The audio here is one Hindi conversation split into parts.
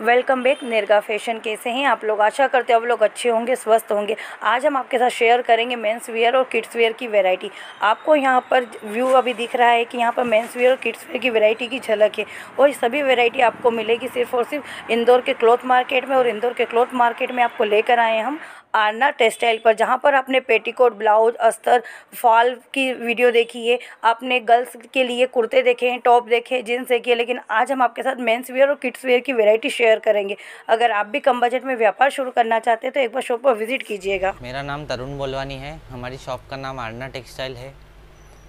Welcome back. निर्गा फ़ैशन कैसे हैं? आप लोग आशा करते हैं आप लोग अच्छे होंगे, स्वस्थ होंगे। आज हम आपके साथ शेयर करेंगे मेंस वेयर और किड्स वेयर की वैरायटी आपको यहाँ पर व्यू अभी दिख रहा है कि यहाँ पर मेंस वेयर और किड्स वेयर की वैरायटी की झलक है और सभी वैरायटी आपको मिलेगी सिर्फ़ और सिर्फ़ इंदौर के क्लॉथ मार्केट में और इंदौर के क्लॉथ मार्केट में आपको लेकर आए हम। आरना टेक्सटाइल पर, जहाँ पर आपने पेटीकोट, ब्लाउज, अस्तर, फॉल की वीडियो देखी है, आपने गर्ल्स के लिए कुर्ते देखे हैं, टॉप देखे हैं जीन्स देखे हैं, लेकिन आज हम आपके साथ मेंस वेयर और किड्स वेयर की वैरायटी शेयर करेंगे। अगर आप भी कम बजट में व्यापार शुरू करना चाहते हैं तो एक बार शॉप पर विज़िट कीजिएगा। मेरा नाम तरुण बोलवानी है। हमारी शॉप का नाम आरना टेक्सटाइल है।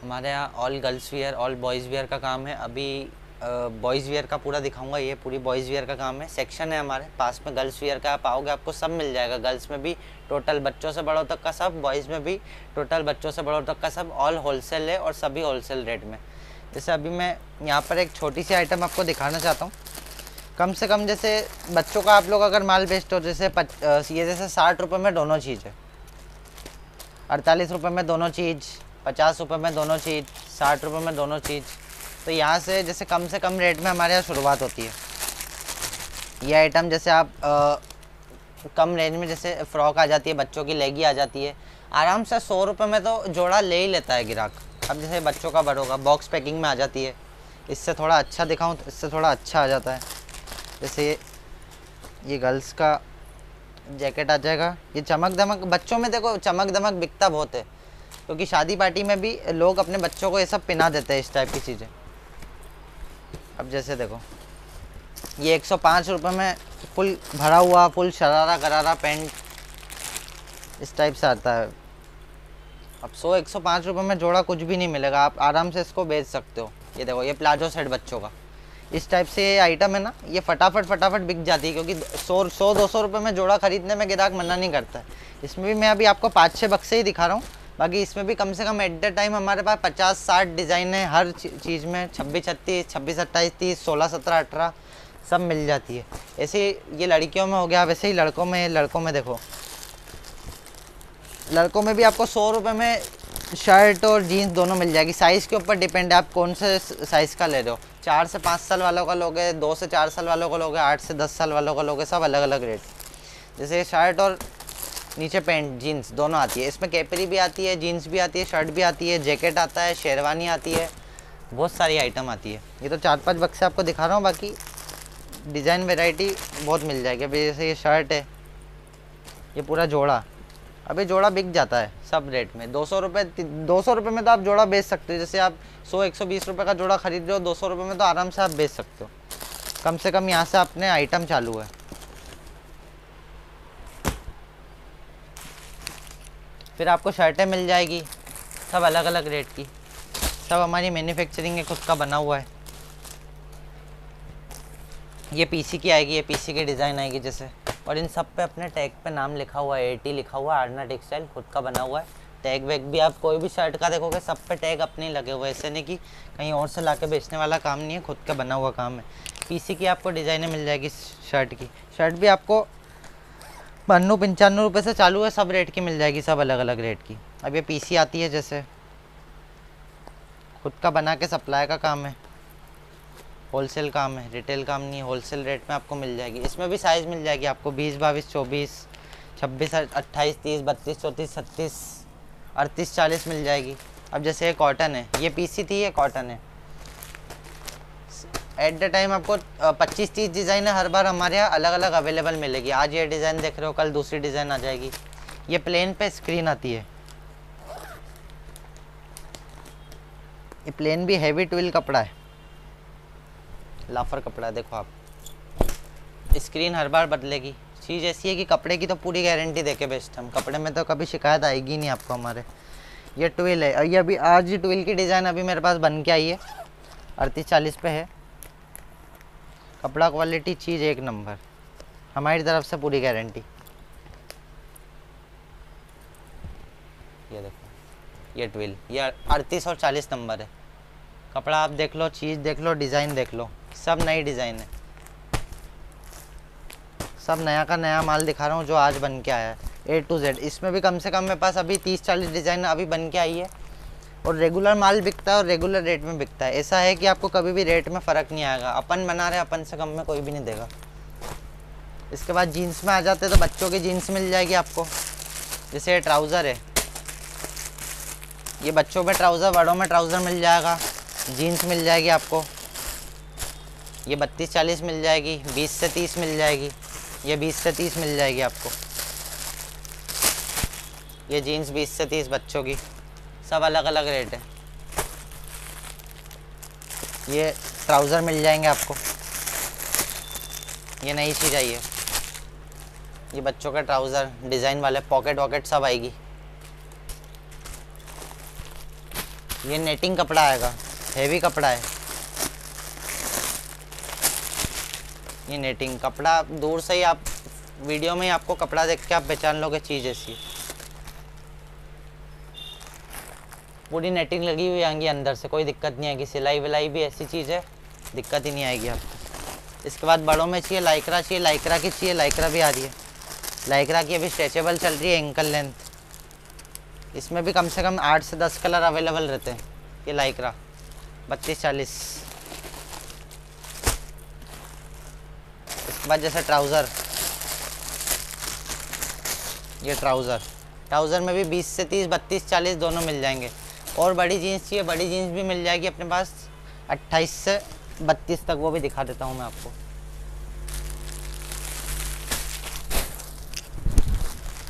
हमारे यहाँ all girls wear all boys wear का काम है। अभी बॉयज़ वेयर का पूरा दिखाऊँगा, ये पूरी बॉयज़ वेयर का काम है। सेक्शन है हमारे, पास में गर्ल्स वेयर का आप आओगे, आपको सब मिल जाएगा। गर्ल्स में भी टोटल बच्चों से बड़ों तक का सब बॉयज़ में भी टोटल बच्चों से बड़ों तक का सब ऑल होलसेल है और सभी होलसेल रेट में। जैसे अभी मैं यहाँ पर एक छोटी सी आइटम आपको दिखाना चाहता हूँ। कम से कम जैसे बच्चों का आप लोग अगर माल बेचते हो, जैसे ये जैसे साठ रुपये में दोनों चीज़ है। अड़तालीस रुपये में दोनों चीज़, पचास रुपये में दोनों चीज़, साठ रुपये में दोनों चीज़। तो यहाँ से जैसे कम से कम रेट में हमारे यहाँ शुरुआत होती है। ये आइटम जैसे आप आ, कम रेंज में जैसे फ्रॉक आ जाती है बच्चों की लेगी आ जाती है। आराम से सौ रुपये में तो जोड़ा ले ही लेता है ग्राहक अब जैसे बच्चों का बड़ों का बॉक्स पैकिंग में आ जाती है। इससे थोड़ा अच्छा दिखाऊँ तो इससे थोड़ा अच्छा आ जाता है। जैसे ये ये गर्ल्स का जैकेट आ जाएगा। ये चमक दमक बच्चों में देखो चमक दमक बिकता बहुत है। क्योंकि शादी पार्टी में भी लोग अपने बच्चों को ये सब पिना देते हैं इस टाइप की चीज़ें। अब जैसे देखो, ये एक सौ में फुल भरा हुआ, फुल शरारा करारा पेंट इस टाइप से आता है। अब सौ एक सौ पाँच रुपये में जोड़ा कुछ भी नहीं मिलेगा, आप आराम से इसको बेच सकते हो। ये देखो, ये प्लाजो सेट बच्चों का। इस टाइप से ये आइटम है ना, ये फटाफट फटाफट बिक जाती है, क्योंकि सौ सौ दो सौ रुपये में जोड़ा खरीदने में ग्राहक मना नहीं करता। है इसमें भी मैं अभी आपको पाँच छः बक्से ही दिखा रहा हूँ। बाकी इसमें भी कम से कम एट द टाइम हमारे पास पचास साठ डिज़ाइन है, हर चीज़ में, छब्बीस छत्तीस, छब्बीस अट्ठाईस तीस, सोलह, सत्रह, अठारह, सब मिल जाती है। ऐसे ये लड़कियों में हो गया, वैसे ही लड़कों में लड़कों में देखो। लड़कों में भी आपको सौ रुपये में शर्ट और जीन्स दोनों मिल जाएगी। साइज़ के ऊपर डिपेंड है, आप कौन से साइज़ का ले रहे हो। चार से पाँच साल वालों का लोगे, दो से चार साल वालों का लोगे, आठ से दस साल वालों का लोगे, सब अलग अलग रेट जैसे शर्ट और नीचे पैंट, जीन्स, दोनों आती है। इसमें कैपरी भी आती है, जीन्स भी आती है, शर्ट भी आती है, जैकेट आता है, शेरवानी आती है, बहुत सारी आइटम आती है। ये तो चार पाँच बक्से आपको दिखा रहा हूँ, बाकी डिज़ाइन वेराइटी बहुत मिल जाएगी। अभी जैसे ये शर्ट है, ये पूरा जोड़ा। अभी जोड़ा बिक जाता है, सब रेट में। दो सौ रुपये दो सौ रुपये में तो आप जोड़ा बेच सकते हो। जैसे आप सौ, एक सौ बीस रुपये का जोड़ा खरीद रहे हो, दो सौ रुपये में तो आराम से आप बेच सकते हो। कम से कम यहाँ से अपने आइटम चालू है। फिर आपको शर्टें मिल जाएगी। सब अलग अलग रेट की। सब हमारी मैन्युफैक्चरिंग है खुद का बना हुआ है। ये पीसी की आएगी, ये पीसी की डिज़ाइन आएगी जैसे। और इन सब पे अपने टैग पे नाम लिखा हुआ है एटी लिखा हुआ है आरना टेक्सटाइल खुद का बना हुआ है। टैग वैग भी आप कोई भी शर्ट का देखोगे, सब पे टैग अपने लगे हुए ऐसे नहीं कि कहीं और से ला बेचने वाला काम नहीं है, खुद का बना हुआ काम है। पीसी की आपको डिज़ाइनें मिल जाएगी शर्ट की। शर्ट भी आपको बानवे पंचानवे रुपये से चालू है, सब रेट की मिल जाएगी, सब अलग अलग रेट की। अब ये पीसी आती है जैसे। खुद का बना के सप्लाई का काम है। होलसेल काम है रिटेल काम नहीं होलसेल रेट में आपको मिल जाएगी। इसमें भी साइज़ मिल जाएगी आपको, बीस, बाईस, चौबीस, छब्बीस, अट्ठाईस, तीस, बत्तीस, चौंतीस, छत्तीस, अड़तीस, चालीस मिल जाएगी। अब जैसे ये कॉटन है, ये पीसी थी, ये कॉटन है। एट द टाइम आपको पच्चीस तीस डिज़ाइन हर बार हमारे यहाँ अलग अलग अवेलेबल मिलेगी। आज ये डिज़ाइन देख रहे हो, कल दूसरी डिज़ाइन आ जाएगी। ये प्लेन पे स्क्रीन आती है। ये प्लेन भी हैवी ट्विल कपड़ा है। लाफर कपड़ा है, देखो आप। स्क्रीन हर बार बदलेगी। चीज़ ऐसी है कि कपड़े की तो पूरी गारंटी दे के बेचते हम कपड़े में तो कभी शिकायत आएगी नहीं आपको हमारे। ये ट्विल है। ये अभी, आज ट्विल की डिज़ाइन अभी मेरे पास बन के आई है। अड़तीस चालीस पे है। कपड़ा क्वालिटी चीज़ एक नंबर हमारी तरफ़ से पूरी गारंटी ये देखो, ये ट्विल ये अड़तीस और चालीस नंबर है। कपड़ा आप देख लो, चीज़ देख लो डिज़ाइन देख लो। सब नई डिज़ाइन है। सब नया का नया माल दिखा रहा हूँ जो आज बन के आया है। ए टू जेड इसमें भी कम से कम मेरे पास अभी तीस चालीस डिज़ाइन अभी बन के आई है। और रेगुलर माल बिकता है और रेगुलर रेट में बिकता है। ऐसा है कि आपको कभी भी रेट में फ़र्क नहीं आएगा। अपन बना रहे अपन से कम में कोई भी नहीं देगा। इसके बाद जीन्स में आ जाते तो बच्चों की जीन्स मिल जाएगी आपको। जैसे ट्राउज़र है। ये बच्चों में ट्राउज़र बड़ों में ट्राउज़र मिल जाएगा। जीन्स मिल जाएगी आपको। ये बत्तीस, चालीस मिल जाएगी। बीस से तीस मिल जाएगी। ये बीस से तीस मिल जाएगी आपको। ये जीन्स बीस से तीस बच्चों की। सब अलग अलग रेट है। ये ट्राउज़र मिल जाएँगे आपको। ये नई चीज़ आई है। ये बच्चों का ट्राउज़र डिज़ाइन वाले पॉकेट वॉकेट सब आएगी। ये नेटिंग कपड़ा आएगा हेवी कपड़ा है। ये नेटिंग कपड़ा दूर से ही आप वीडियो में ही आपको कपड़ा देख के आप पहचान लोगे चीज़ ऐसी। पूरी नेटिंग लगी हुई आएँगी अंदर से, कोई दिक्कत नहीं आएगी। सिलाई विलाई भी ऐसी चीज़ है, दिक्कत ही नहीं आएगी आपको। इसके बाद बड़ों में चाहिए लाइकरा चाहिए लाइकरा की चाहिए, लाइकरा भी आ रही है। लाइकरा की अभी स्ट्रेचेबल चल रही है एंकल लेंथ इसमें भी कम से कम आठ से दस कलर अवेलेबल रहते हैं, ये लाइकरा। बत्तीस, चालीस। इसके बाद जैसे ट्राउज़र। ये ट्राउज़र। ट्राउज़र में भी 20 से 30 बत्तीस, चालीस दोनों मिल जाएँगे। और बड़ी जीन्स चाहिए, बड़ी जीन्स भी मिल जाएगी अपने पास। 28 से 32 तक वो भी दिखा देता हूँ मैं आपको।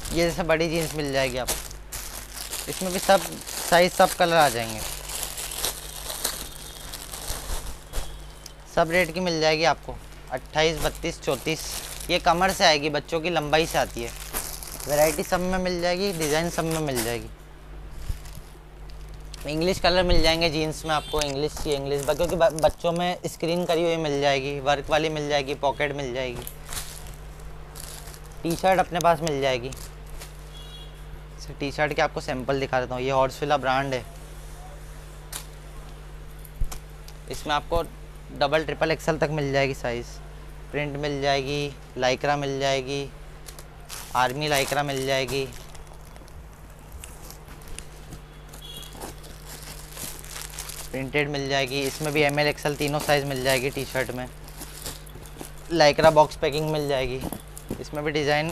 ये जैसे बड़ी जीन्स मिल जाएगी आपको इसमें भी सब साइज़ सब कलर आ जाएँगे। सब रेट की मिल जाएगी आपको। अट्ठाईस, बत्तीस, चौंतीस। ये कमर से आएगी, बच्चों की लंबाई से आती है। वैरायटी सब में मिल जाएगी डिज़ाइन सब में मिल जाएगी। इंग्लिश कलर मिल जाएँगे जीन्स में आपको इंग्लिश चाहिए इंग्लिश क्योंकि बच्चों में स्क्रीन करी हुई मिल जाएगी वर्क वाली मिल जाएगी पॉकेट मिल जाएगी। टी शर्ट अपने पास मिल जाएगी। टी शर्ट के आपको सैंपल दिखा देता हूँ, ये हॉर्सफिला ब्रांड है। इसमें आपको डबल ट्रिपल एक्सल तक मिल जाएगी साइज़ प्रिंट मिल जाएगी लाइक्रा मिल जाएगी आर्मी लाइक्रा मिल जाएगी। प्रिंटेड मिल जाएगी। इसमें भी एम एल एक्सल तीनों साइज़ मिल जाएगी टी शर्ट में। लाइक्रा बॉक्स पैकिंग मिल जाएगी। इसमें भी डिज़ाइन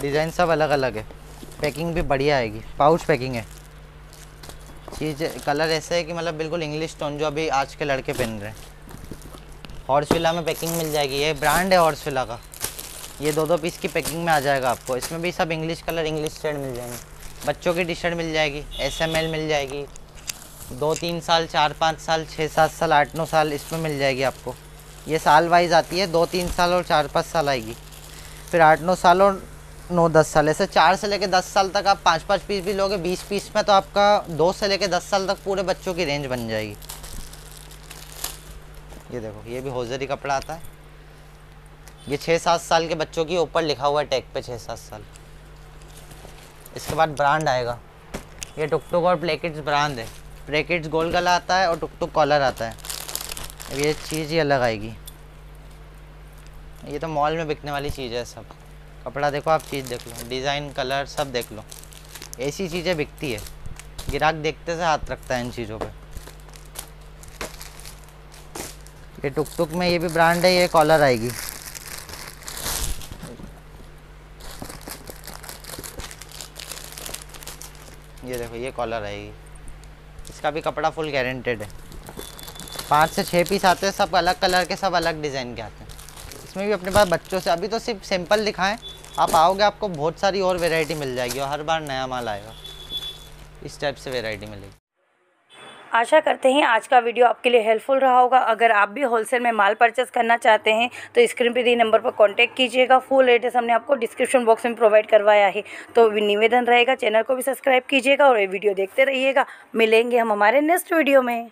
डिज़ाइन सब अलग अलग है। पैकिंग भी बढ़िया आएगी। पाउच पैकिंग है। चीज़ कलर ऐसे है कि मतलब बिल्कुल इंग्लिश टोन जो अभी आज के लड़के पहन रहे हैं। हॉर्सविला में पैकिंग मिल जाएगी। ये ब्रांड है हॉर्सविला का। ये दो दो पीस की पैकिंग में आ जाएगा आपको। इसमें भी सब इंग्लिश कलर इंग्लिश शर्ट मिल जाएँगे। बच्चों की टी शर्ट मिल जाएगी। एस मिल जाएगी। दो तीन साल चार पाँच साल छः सात साल आठ नौ साल इसमें मिल जाएगी आपको। ये साल वाइज आती है दो तीन साल और चार पाँच साल आएगी। फिर आठ नौ साल और नौ दस साल, ऐसे चार से लेकर दस साल तक आप पाँच पाँच पीस भी लोगे बीस पीस में तो आपका दो से लेकर दस साल तक पूरे बच्चों की रेंज बन जाएगी। ये देखो, ये भी होजरी कपड़ा आता है। ये छः सात साल के बच्चों की ऊपर लिखा हुआ है टैग पे छः सात साल। इसके बाद ब्रांड आएगा। ये टुक टुक और प्लेकेट्स ब्रांड है। प्लेकेट्स गोल गला आता है और टुक टुक कॉलर आता है। अब ये चीज़ ही अलग आएगी। ये तो मॉल में बिकने वाली चीज़ है सब। कपड़ा देखो, आप चीज़ देख लो। डिज़ाइन कलर सब देख लो। ऐसी चीज़ें बिकती है। ग्राहक देखते से हाथ रखता है इन चीज़ों पर ये टुक टुक में ये भी ब्रांड है, ये कॉलर आएगी। ये देखो, ये कॉलर आएगी। इसका भी कपड़ा फुल गारंटेड है। पाँच से छः पीस आते हैं, सब अलग कलर के, सब अलग डिज़ाइन के आते हैं। इसमें भी अपने पास बच्चों से, अभी तो सिर्फ़ सिंपल दिखाएँ। आप आओगे, आपको बहुत सारी और वेराइटी मिल जाएगी और हर बार नया माल आएगा। इस टाइप से वेराइटी मिलेगी। आशा करते हैं आज का वीडियो आपके लिए हेल्पफुल रहा होगा। अगर आप भी होलसेल में माल परचेस करना चाहते हैं तो स्क्रीन पर दिए नंबर पर कांटेक्ट कीजिएगा। फुल एड्रेस हमने आपको डिस्क्रिप्शन बॉक्स में प्रोवाइड करवाया है। तो निवेदन रहेगा चैनल को भी सब्सक्राइब कीजिएगा और ये वीडियो देखते रहिएगा। मिलेंगे हम हमारे नेक्स्ट वीडियो में।